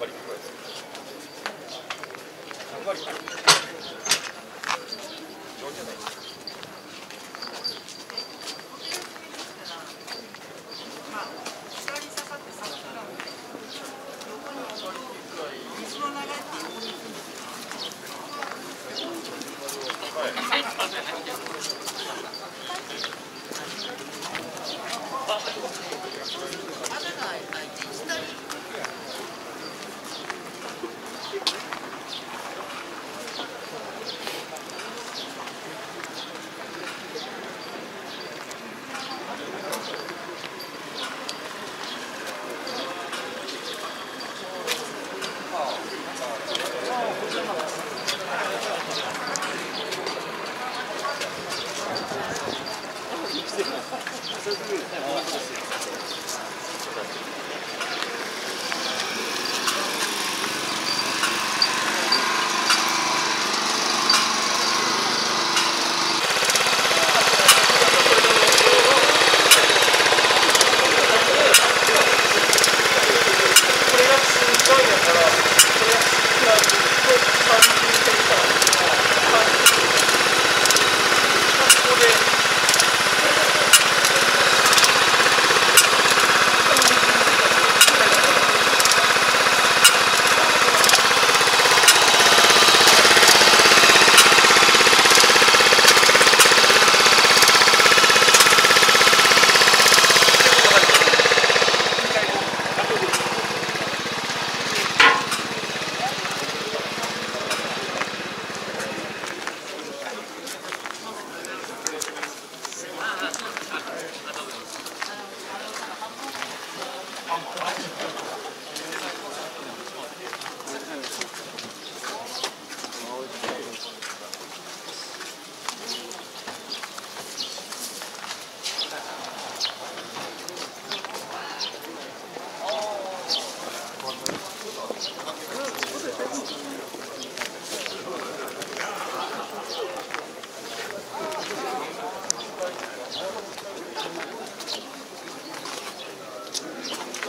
張り。頑張り。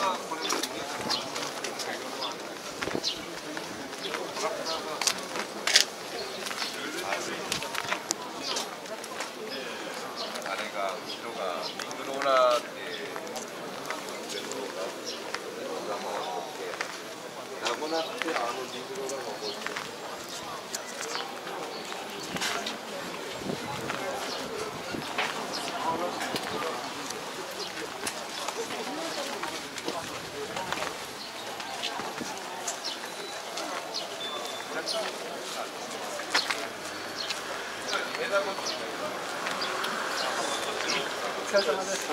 なくなってあのリングローラーが起こっ様です。